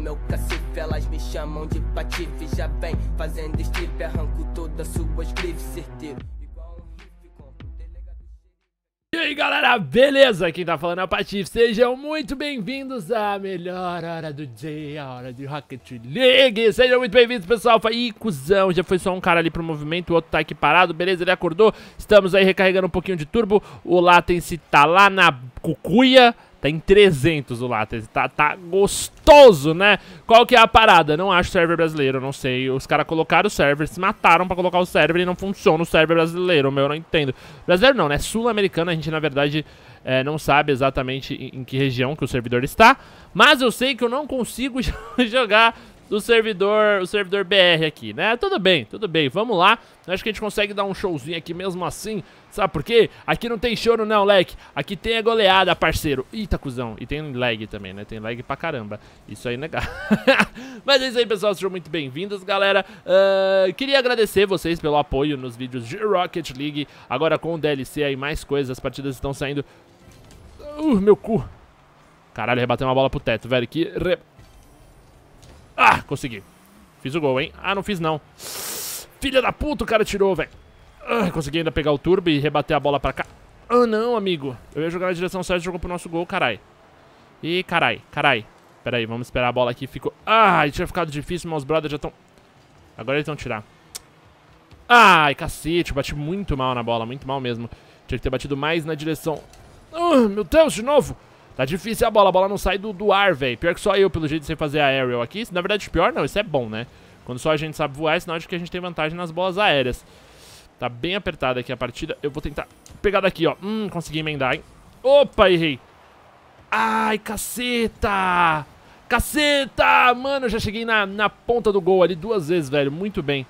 no cacife, elas me chamam de patife. Já vem fazendo strip, arranco todas suas grifes, certeiro. E aí galera, beleza? Quem tá falando é o Patife, sejam muito bem-vindos à melhor hora do dia, a hora de Rocket League. Sejam muito bem-vindos pessoal, ih cuzão, já foi só um cara ali pro movimento, o outro tá aqui parado, beleza, ele acordou. Estamos aí recarregando um pouquinho de turbo, o Latency tá lá na cucuia Tá em 300 o Lattes, tá, tá gostoso, né? Qual que é a parada? Não acho server brasileiro, não sei. Os caras colocaram o server, se mataram pra colocar o server e não funciona o server brasileiro, meu, eu não entendo. Brasileiro não, né? Sul-americano, a gente na verdade é, não sabe exatamente em, em que região que o servidor está. Mas eu sei que eu não consigo jogar do servidor, o servidor BR aqui, né? Tudo bem, tudo bem, vamos lá. Acho que a gente consegue dar um showzinho aqui mesmo assim. Sabe por quê? Aqui não tem choro não, leque. Aqui tem a goleada, parceiro. Eita, cuzão. E tem lag também, né? Tem lag pra caramba. Isso aí é legal. Mas é isso aí, pessoal. Sejam muito bem-vindos, galera. Uh, queria agradecer vocês pelo apoio nos vídeos de Rocket League. Agora com o DLC aí, mais coisas. As partidas estão saindo... Uh, meu cu. Caralho, rebateu uma bola pro teto, velho. Que... Re... Ah, consegui. Fiz o gol, hein? Ah, não fiz não. Filha da puta, o cara tirou, velho. Ah, consegui ainda pegar o turbo e rebater a bola pra cá. Ah, não, amigo. Eu ia jogar na direção certa e jogou pro nosso gol, carai. Ih, carai, carai. Pera aí, vamos esperar a bola aqui. Ficou... Ah, tinha ficado difícil, meus brothers já estão... Agora eles vão tirar. Ai, cacete, bati muito mal na bola, muito mal mesmo. Tinha que ter batido mais na direção... Ah, meu Deus, de novo! Tá difícil a bola, a bola não sai do, do ar, velho. Pior que só eu, pelo jeito, sei fazer a aerial aqui. Na verdade, pior não, isso é bom, né? Quando só a gente sabe voar, é sinal de que a gente tem vantagem nas bolas aéreas. Tá bem apertada aqui a partida. Eu vou tentar pegar daqui, ó. Hum, consegui emendar, hein? Opa, errei. Ai, caceta! Caceta! Mano, já cheguei na, na ponta do gol ali duas vezes, velho. Muito bem.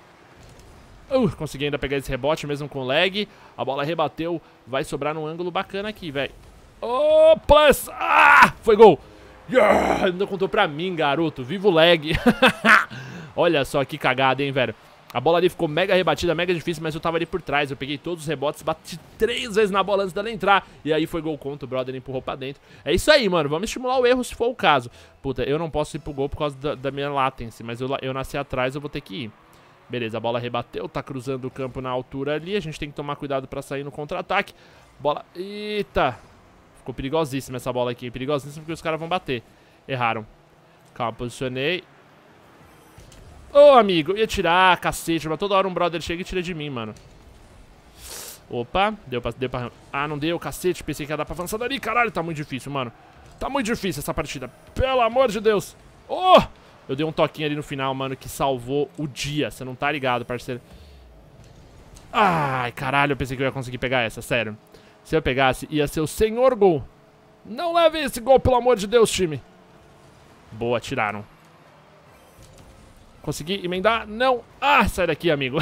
Uh, consegui ainda pegar esse rebote mesmo com lag. A bola rebateu. Vai sobrar num ângulo bacana aqui, velho. Oh! Ah! Foi gol! Yeah! Contou pra mim, garoto. Vivo lag. Olha só que cagada, hein, velho. A bola ali ficou mega rebatida, mega difícil, mas eu tava ali por trás. Eu peguei todos os rebotes, bati três vezes na bola antes dela entrar. E aí foi gol contra, o brother empurrou pra dentro. É isso aí, mano. Vamos estimular o erro se for o caso. Puta, eu não posso ir pro gol por causa da, da minha latency, mas eu, eu nasci atrás, eu vou ter que ir. Beleza, a bola rebateu, tá cruzando o campo na altura ali. A gente tem que tomar cuidado pra sair no contra-ataque. Bola... Eita! Ficou perigosíssima essa bola aqui. Perigosíssima porque os caras vão bater. Erraram. Calma, posicionei. Ô, oh, amigo. Ia tirar, cacete. Mas toda hora um brother chega e tira de mim, mano. Opa. Deu pra, deu pra... Ah, não deu, cacete. Pensei que ia dar pra avançar dali. Caralho, tá muito difícil, mano. Tá muito difícil essa partida. Pelo amor de Deus. Oh! Eu dei um toquinho ali no final, mano, que salvou o dia. Você não tá ligado, parceiro. Ai, caralho. Eu pensei que eu ia conseguir pegar essa, sério. Se eu pegasse, ia ser o senhor gol. Não leve esse gol, pelo amor de Deus, time. Boa, tiraram. Consegui emendar? Não. Ah, sai daqui, amigo.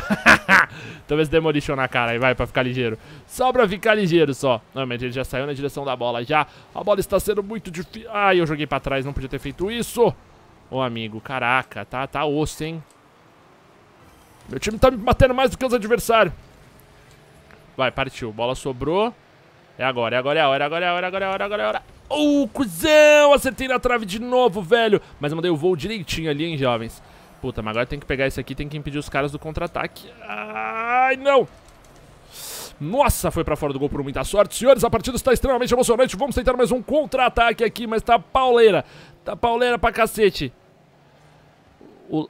Talvez demolition na cara aí, vai, pra ficar ligeiro. Só pra ficar ligeiro, só. Não, mas ele já saiu na direção da bola, já. A bola está sendo muito difícil. Ai, eu joguei pra trás, não podia ter feito isso. Ô, amigo, caraca, tá, tá osso, hein. Meu time tá me batendo mais do que os adversários. Vai, partiu. Bola sobrou. É agora, é agora, é a hora, é agora, é a hora, agora, é a hora, agora, é a hora. Oh, cuzão! Acertei na trave de novo, velho. Mas eu mandei o voo direitinho ali, hein, jovens. Puta, mas agora tem que pegar esse aqui, tem que impedir os caras do contra-ataque. Ai, não! Nossa, foi pra fora do gol por muita sorte. Senhores, a partida está extremamente emocionante. Vamos tentar mais um contra-ataque aqui, mas tá pauleira. Tá pauleira pra cacete. O...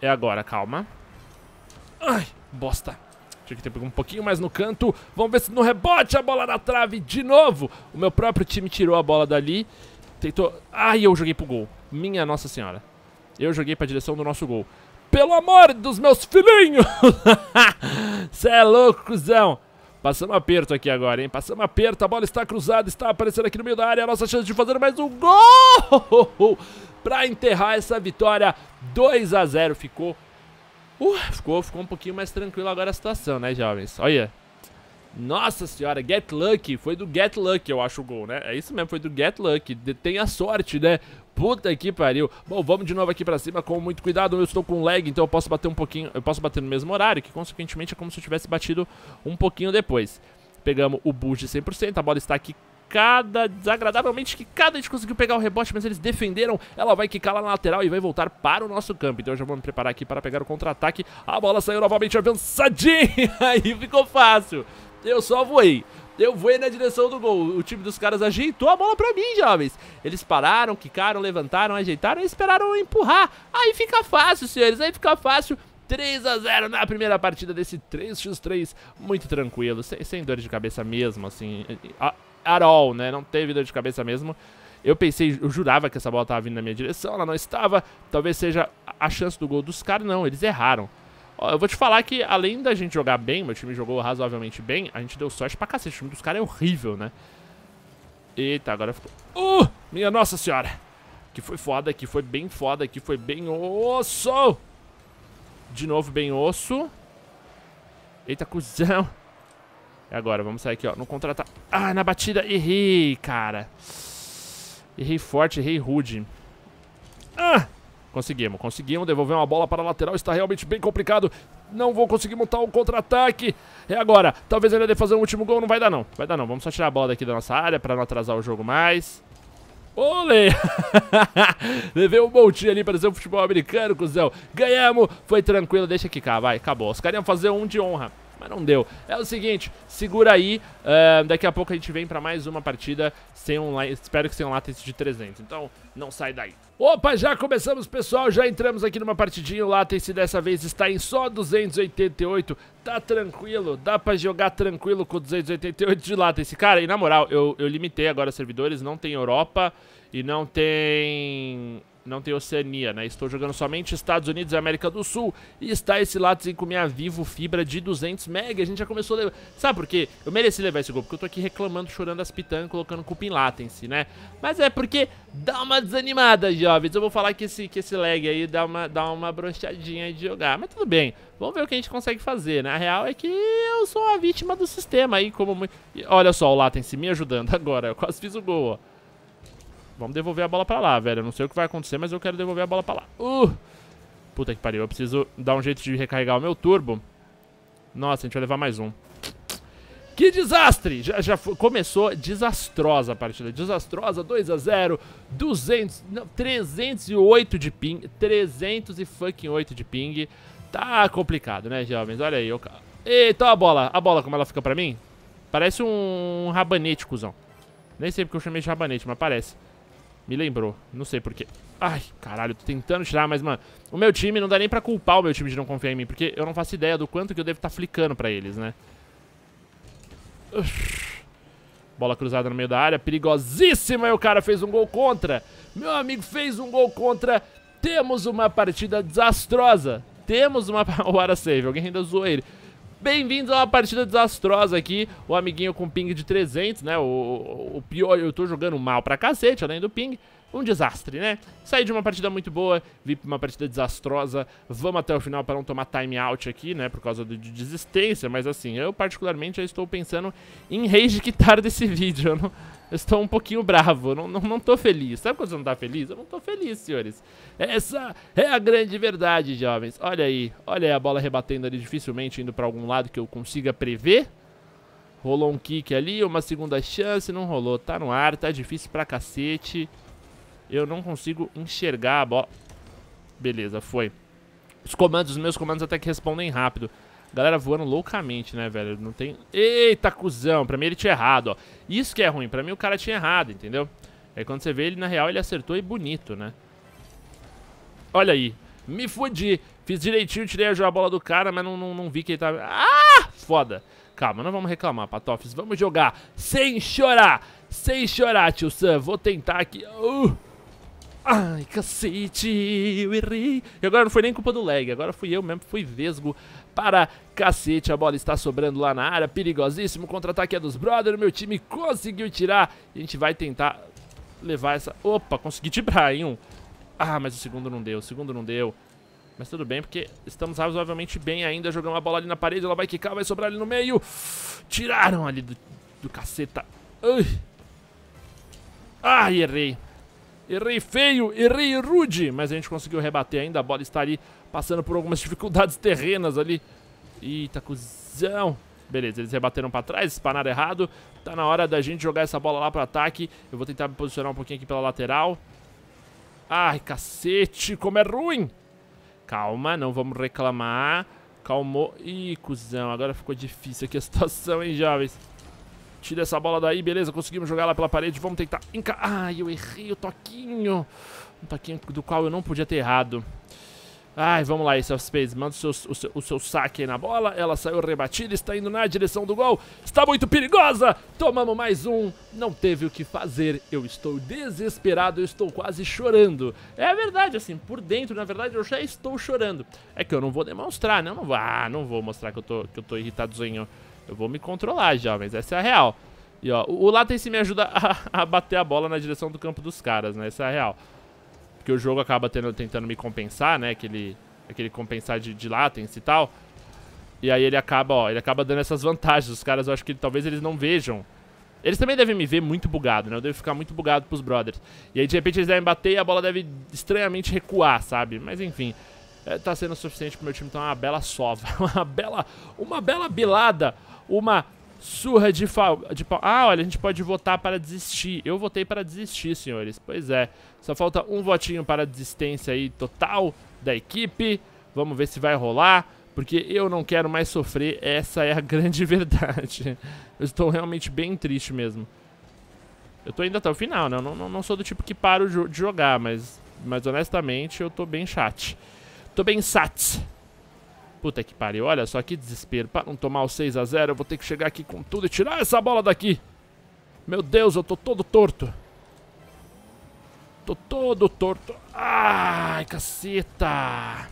É agora, calma. Ai, bosta. Tinha que ter um pouquinho mais no canto. Vamos ver se no rebote a bola na trave de novo. O meu próprio time tirou a bola dali. Tentou... Ai, eu joguei pro gol. Minha Nossa Senhora. Eu joguei pra direção do nosso gol. Pelo amor dos meus filhinhos! Cê é louco, cuzão. Passamos aperto aqui agora, hein? Passamos aperto, a bola está cruzada, está aparecendo aqui no meio da área. A nossa chance de fazer mais um gol! pra enterrar essa vitória, 2 a 0 ficou Uh, ficou, ficou um pouquinho mais tranquilo agora a situação, né, jovens? Olha. Nossa senhora, Get Lucky. Foi do Get Lucky, eu acho, o gol, né? É isso mesmo, foi do Get Lucky. Tenha sorte, né? Puta que pariu. Bom, vamos de novo aqui pra cima com muito cuidado. Eu estou com lag, então eu posso bater um pouquinho... Eu posso bater no mesmo horário, que consequentemente é como se eu tivesse batido um pouquinho depois. Pegamos o boost de 100%, a bola está aqui quicada desagradavelmente quicada. A gente conseguiu pegar o rebote, mas eles defenderam. Ela vai quicar lá na lateral e vai voltar para o nosso campo. Então eu já vou me preparar aqui para pegar o contra-ataque. A bola saiu novamente avançadinha. Aí ficou fácil. Eu só voei. Eu voei na direção do gol. O time dos caras ajeitou a bola pra mim, jovens. Eles pararam, quicaram, levantaram, ajeitaram e esperaram empurrar. Aí fica fácil, senhores. Aí fica fácil. 3 a 0 na primeira partida desse 3x3. Muito tranquilo, sem, sem dor de cabeça mesmo, assim. At all, né? Não teve dor de cabeça mesmo. Eu pensei, eu jurava que essa bola estava vindo na minha direção, ela não estava. Talvez seja a chance do gol dos caras. Não, eles erraram. Ó, eu vou te falar que, além da gente jogar bem, meu time jogou razoavelmente bem, a gente deu sorte pra cacete. O time dos caras é horrível, né? Eita, agora ficou... Uh! Minha nossa senhora! Que foi foda, que foi bem foda, que foi bem osso! De novo, bem osso. Eita, cuzão. E agora, vamos sair aqui, ó, no contratar. Ah, na batida, errei, cara. Errei forte, errei rude. Ah! Conseguimos, conseguimos devolver uma bola para a lateral, está realmente bem complicado. Não vou conseguir montar um contra-ataque. É agora, talvez ele dê fazer um último gol, não vai dar não. Vai dar não, vamos só tirar a bola daqui da nossa área para não atrasar o jogo mais. Olê! Levei um montinho ali, pareceu um futebol americano, cuzão. Ganhamos, foi tranquilo, deixa cá, vai, acabou. Os caras iam fazer um de honra mas não deu. É o seguinte, segura aí, uh, daqui a pouco a gente vem pra mais uma partida sem um, espero que tenha um latence de 300, então não sai daí. Opa, já começamos pessoal, já entramos aqui numa partidinha, o latence dessa vez está em só 288, tá tranquilo, dá pra jogar tranquilo com 288 de latence. Cara, e na moral, eu, eu limitei agora servidores, não tem Europa e não tem não tem Oceania, né? Estou jogando somente Estados Unidos e América do Sul. E está esse Latsin com minha Vivo fibra de 200 MB. A gente já começou a levar... Sabe por quê? Eu mereci levar esse gol, porque eu tô aqui reclamando, chorando as pitangas, colocando culpa em latency, né? Mas é porque dá uma desanimada, jovens. Eu vou falar que esse, que esse lag aí dá uma, dá uma brochadinha de jogar. Mas tudo bem. Vamos ver o que a gente consegue fazer, né? A real é que eu sou uma vítima do sistema aí, como... Olha só o latency me ajudando agora. Eu quase fiz o gol, ó. Vamos devolver a bola pra lá, velho. Eu não sei o que vai acontecer, mas eu quero devolver a bola pra lá. Uh! Puta que pariu. Eu preciso dar um jeito de recarregar o meu turbo. Nossa, a gente vai levar mais um. Que desastre! Já, já começou desastrosa a partida. Desastrosa, 2 a 0 200, não, 308 de ping. 300 e fucking 8 de ping. Tá complicado, né, jovens? Olha aí. Eu... Eita, a bola. A bola, como ela fica pra mim? Parece um rabanete, cuzão. Nem sei porque eu chamei de rabanete, mas parece. Me lembrou. Não sei porquê. Ai, caralho, tô tentando tirar, mas, mano, o meu time não dá nem pra culpar o meu time de não confiar em mim, porque eu não faço ideia do quanto que eu devo estar tá flicando pra eles, né? Uf. Bola cruzada no meio da área, perigosíssima, e o cara fez um gol contra. Meu amigo fez um gol contra. Temos uma partida desastrosa. Temos uma... o Ara save, alguém ainda zoou ele. Bem-vindos a uma partida desastrosa aqui, o amiguinho com ping de 300, né, o, o, pior, eu tô jogando mal pra cacete, além do ping, um desastre, né? Saí de uma partida muito boa, vi pra uma partida desastrosa, vamos até o final para não tomar time out aqui, né, por causa de desistência, mas assim, eu particularmente já estou pensando em rage quitar desse vídeo, eu não, estou um pouquinho bravo, não, não, não tô feliz. Sabe quando você não tá feliz? Eu não tô feliz, senhores. Essa é a grande verdade, jovens. Olha aí, olha aí a bola rebatendo ali dificilmente, indo pra algum lado que eu consiga prever. Rolou um kick ali, uma segunda chance, não rolou. Tá no ar, tá difícil pra cacete. Eu não consigo enxergar a bola. Beleza, foi. Os comandos, os meus comandos até que respondem rápido. Galera voando loucamente, né, velho? Não tem... Eita, cuzão. Pra mim ele tinha errado, ó. Isso que é ruim. Pra mim o cara tinha errado, entendeu? Aí quando você vê ele, na real, ele acertou e bonito, né? Olha aí. Me fudi. Fiz direitinho, tirei a bola do cara, mas não, não, não vi que ele tava... Ah! Foda. Calma, não vamos reclamar, Patofes. Vamos jogar sem chorar. Sem chorar, tio Sam. Vou tentar aqui. Uh! Ai, cacete, eu errei. E agora não foi nem culpa do lag, agora fui eu mesmo, fui vesgo para cacete. A bola está sobrando lá na área, perigosíssimo. Contra-ataque é dos brothers, meu time conseguiu tirar. A gente vai tentar levar essa... Opa, consegui tirar em um. Ah, mas o segundo não deu, o segundo não deu. Mas tudo bem, porque estamos razoavelmente bem ainda. Jogamos a bola ali na parede, ela vai quicar, vai sobrar ali no meio. Tiraram ali do, do caceta. Ai. Ai, errei. Errei feio, errei rude, mas a gente conseguiu rebater ainda. A bola está ali passando por algumas dificuldades terrenas ali. Eita, cuzão. Beleza, eles rebateram pra trás, espanaram errado. Tá na hora da gente jogar essa bola lá pro ataque. Eu vou tentar me posicionar um pouquinho aqui pela lateral. Ai, cacete, como é ruim. Calma, não vamos reclamar. Calmou. Ih, cuzão, agora ficou difícil aqui a situação, hein, jovens. Tira essa bola daí, beleza, conseguimos jogar lá pela parede. Vamos tentar. Ai, eu errei o toquinho. Um toquinho do qual eu não podia ter errado. Ai, vamos lá, Ace of Spades. Manda o seu, o, seu, o seu saque aí na bola. Ela saiu rebatida, está indo na direção do gol. Está muito perigosa. Tomamos mais um. Não teve o que fazer. Eu estou desesperado, eu estou quase chorando. É verdade, assim, por dentro, na verdade, eu já estou chorando. É que eu não vou demonstrar, né? Eu não vou, ah, não vou mostrar que eu tô, que eu tô irritadozinho. Eu vou me controlar, jovens. Essa é a real. E ó, o, o Latency me ajuda a, a bater a bola na direção do campo dos caras, né? Essa é a real porque o jogo acaba tendo, tentando me compensar, né? Aquele, aquele compensar de, de latency e tal. E aí ele acaba, ó, ele acaba dando essas vantagens. Os caras, eu acho que talvez eles não vejam. Eles também devem me ver muito bugado, né? Eu devo ficar muito bugado pros brothers. E aí, de repente, eles devem bater e a bola deve estranhamente recuar, sabe? Mas, enfim, é, tá sendo suficiente pro meu time tomar uma bela sova. uma bela, uma bela bilada. Uma Surra de, fa... de Ah, olha, a gente pode votar para desistir. Eu votei para desistir, senhores. Pois é. Só falta um votinho para desistência aí total da equipe. Vamos ver se vai rolar. Porque eu não quero mais sofrer. Essa é a grande verdade. Eu estou realmente bem triste mesmo. Eu tô indo até o final, né? Eu não, não, não sou do tipo que paro de jogar, mas, mas honestamente eu tô bem chat. Tô bem sats. Puta que pariu, olha só que desespero. Para não tomar o 6 a 0 eu vou ter que chegar aqui com tudo e tirar essa bola daqui. Meu Deus, eu tô todo torto. Tô todo torto. Ai, caceta.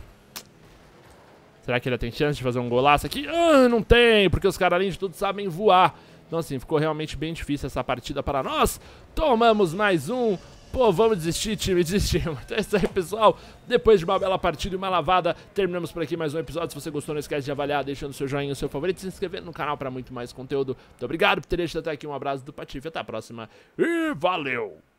Será que ele tem chance de fazer um golaço aqui? Ah, não tem, porque os caras além de tudo sabem voar. Então assim, ficou realmente bem difícil essa partida para nós. Tomamos mais um. Pô, vamos desistir, time, desistimos. Então é isso aí, pessoal. Depois de uma bela partida e uma lavada, terminamos por aqui mais um episódio. Se você gostou, não esquece de avaliar, deixando seu joinha, o seu favorito, se inscrever no canal para muito mais conteúdo. Muito obrigado por ter deixado até aqui. Um abraço do Patife, até a próxima e valeu!